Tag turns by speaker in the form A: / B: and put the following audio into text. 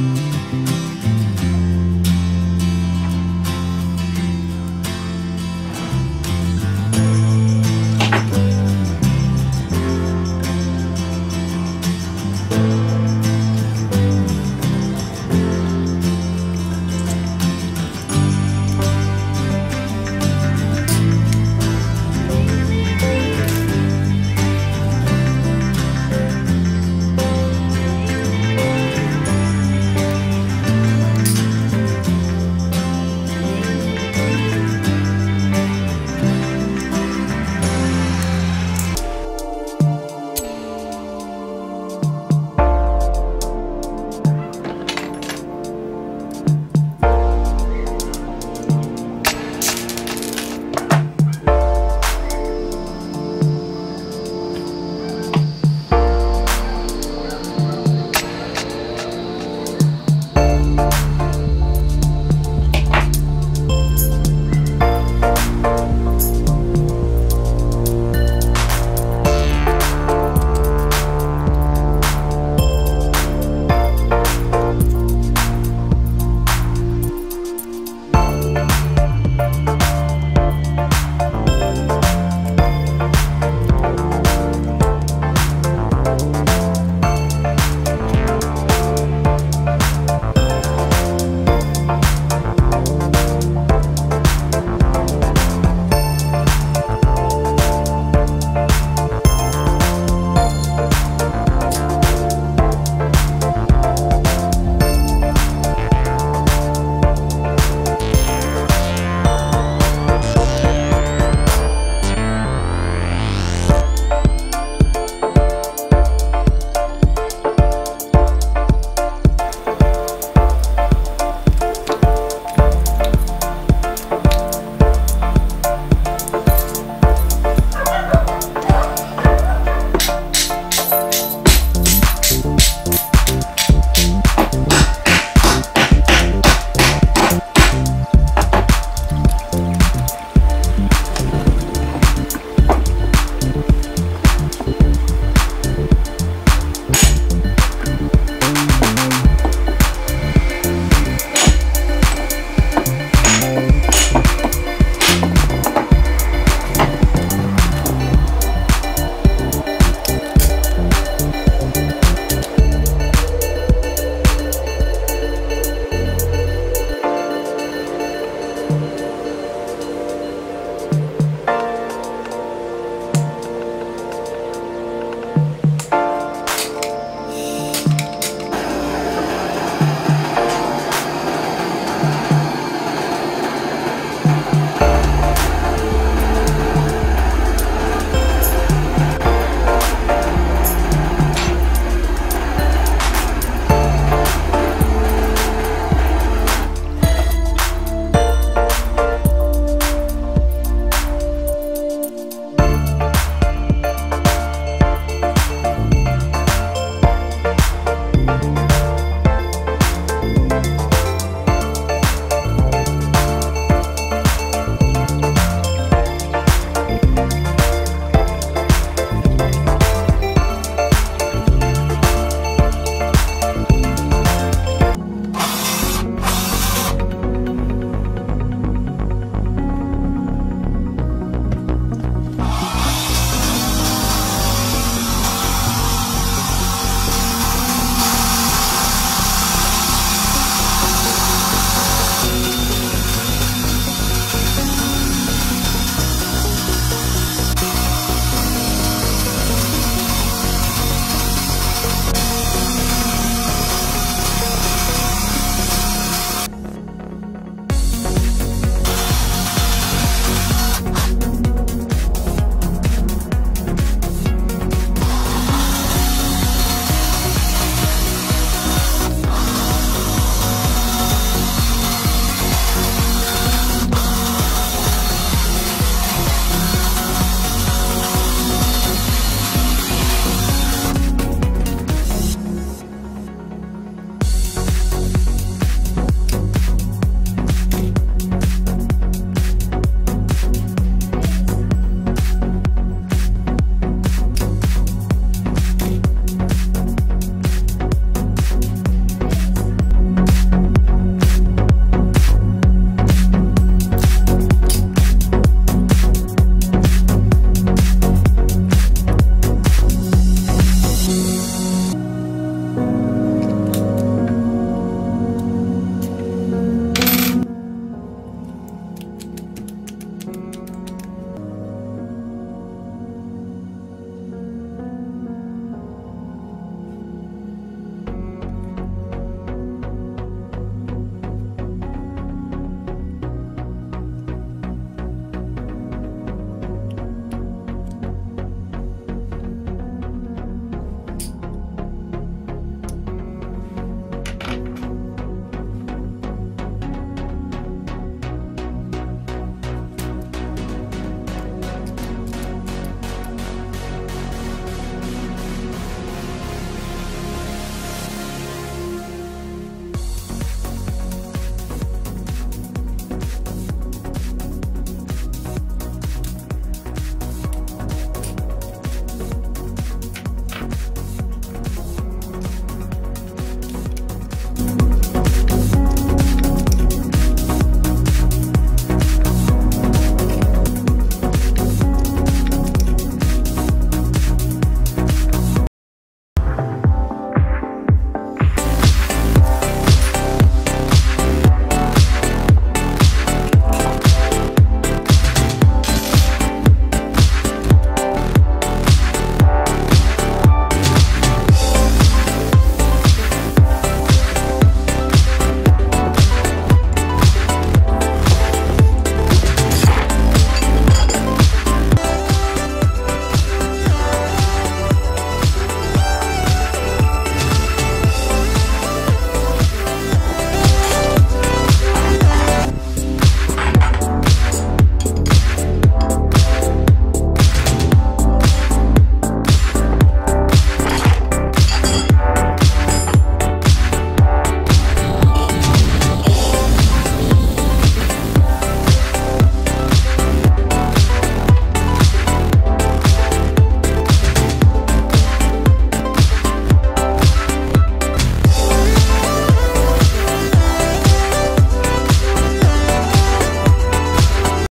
A: Música